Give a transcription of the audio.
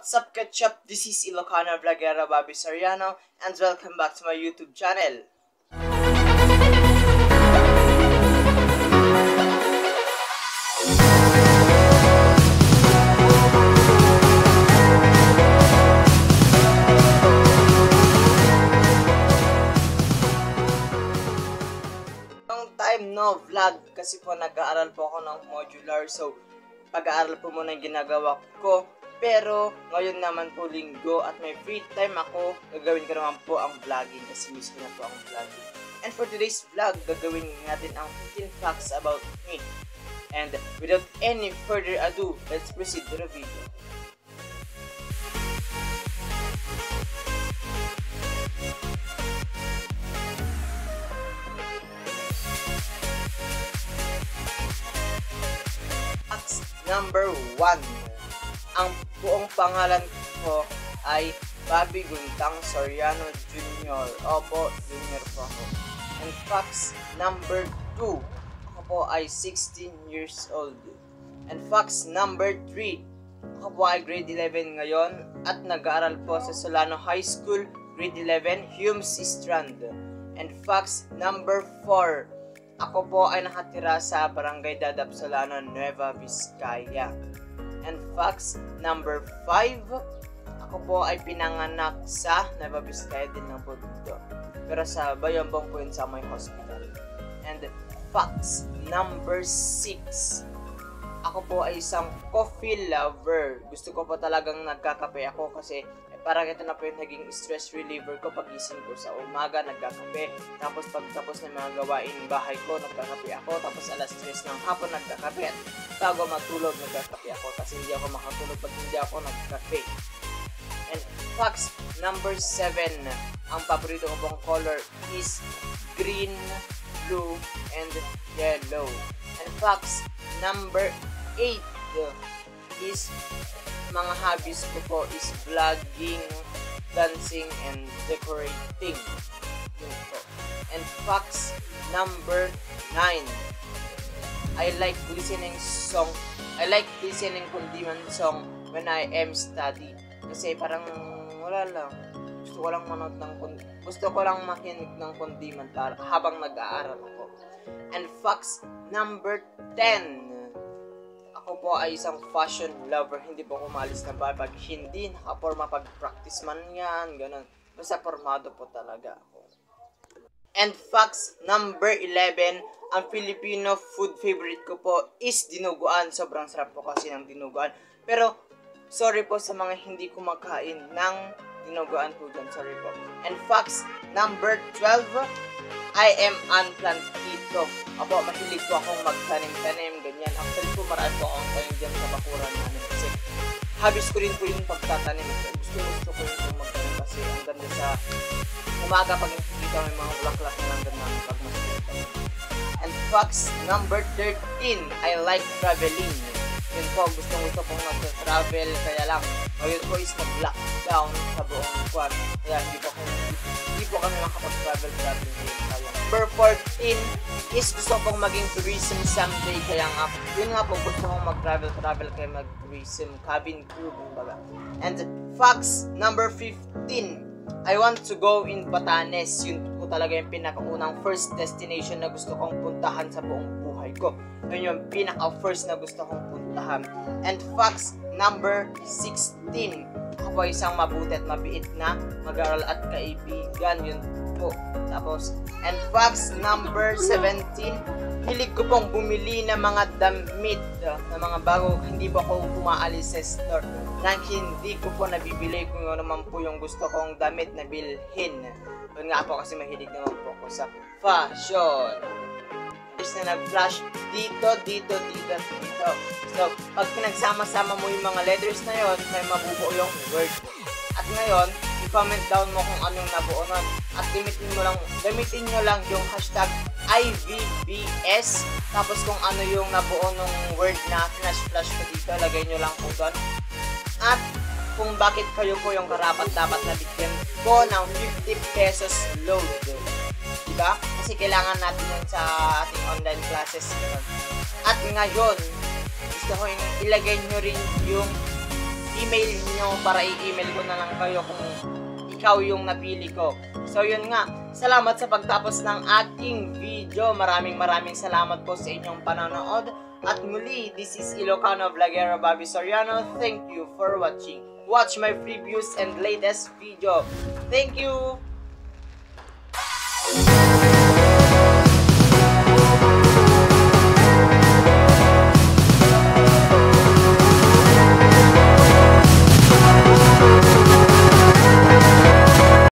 What's up, Ketchup? This is Ilocano Vlogera Bobby Soriano, and welcome back to my YouTube channel. Long time no vlog kasi po nag-aaral po ako ng modular so pag-aaral po muna yung ginagawa ko pero ngayon naman po linggo at may free time ako gagawin ko naman po ang vlogging. Kasi miss ko na po ang vlogging. And for today's vlog gagawin natin ang 15 facts about me. And without any further ado let's proceed to the video. Facts number 1. Ang buong pangalan ko ay Bobby Guntang Soriano Jr. Opo, Junior po ako. And facts number 2. Ako po ay 16 years old. And facts number 3. Ako po ay grade 11 ngayon at nag-aaral po sa Solano High School, grade 11, Humes Strand. And facts number 4. Ako po ay nakatira sa Barangay Dadap Solano, Nueva Vizcaya. And facts number 5, ako po ay pinanganak sa Nueva Vizcaya din ng po dito. Pero sa sa may hospital. And facts number 6, ako po ay isang coffee lover. Gusto ko po talagang nagkakape ako kasi eh, parang ito na po yung naging stress reliever ko pagising ko sa umaga, nagkakape. Tapos pagtapos ng mga gawain bahay ko, nagkakape ako. Tapos alas 3 ng hapon, nagkakape. At bago matulog, nagkakape ako kasi hindi ako makatulog pag hindi ako nagkape. And facts number 7, ang paborito ko pong color is green, blue, and yellow. And facts number 8 is mga hobbies ko po is vlogging, dancing, and decorating. Yun po. And facts number 9. I like listening song. I like listening kundiman song when I am study. Kasi parang wala lang. Gusto ko lang manood ng gusto ko lang makinig ng kundiman para habang nag-aaral ako. And facts number 10. Ako po ay isang fashion lover. Hindi po ako malis ng bahay pag hindi nakaporma pag practice man yan, ganun. Basta formado po talaga ako. And facts number 11, ang Filipino food favorite ko po is dinuguan. Sobrang sarap po kasi ng dinuguan. Pero, sorry po sa mga hindi kumakain ng dinuguan po dyan. Sorry po. And facts number 12, I am unplant keto. Apo, mahilig po akong magtanim-tanim, ganyan. Actually po, marami po akong tanim dyan sa bakuran namin kasi habis ko rin po yung pagtatanim. Gusto, gusto ko yung magtanim kasi ang ganda sa umaga pag nakikita may mga bulaklak na lang ganda pag makikita. And facts number 13, I like traveling. Yun po, gusto gusto kong mag-travel, kaya lang, ngayon po is nag-lockdown sa buong kwan. Kaya hindi po, hindi po kami makapag-travel travel. Kaya. Number 14 is gusto kong maging tourism someday, kaya nga, yun nga po, gusto kong mag-travel travel, kaya mag-tourism, cabin crew, kumbaga. And facts number 15, I want to go in Batanes. Yun talaga yung pinakaunang first destination na gusto kong puntahan sa buong buhay ko. Yun yung pinaka-first na gusto kong puntahan. And facts number 16. Po isang mabuti at mabiit na mag-aaral at kaibigan. Yun po. Tapos, and facts number 17. Hilig ko pong bumili ng mga damit uh, na mga bago. Hindi po ako umaalis sa store na hindi ko po nabibili kung ano naman po yung gusto kong damit na bilhin. Yun nga po kasi mahilig naman po ako sa fashion. Is na nag-flash dito, dito, dito, dito. So, pag pinagsama-sama mo yung mga letters na yon, may mabubuo yung word. At ngayon, i-comment down mo kung anong nabuo nun. At gamitin mo lang, gamitin nyo lang yung hashtag IVBS. Tapos kung ano yung nabuo nung word na flash-flash ko dito, lagay nyo lang po doon. At kung bakit kayo po yung karapat dapat na bigyan ko ng 50 pesos load. Diba? Kasi kailangan natin yun sa ating online classes. Ganun. At ngayon, gusto ko ilagay nyo rin yung email nyo para i-email ko na lang kayo kung ikaw yung napili ko. So yun nga, salamat sa pagtapos ng ating video. Maraming maraming salamat po sa inyong panonood. At muli, this is Ilocano Vlogero Bobby Soriano. Thank you for watching. Watch my previews and latest video. Thank you!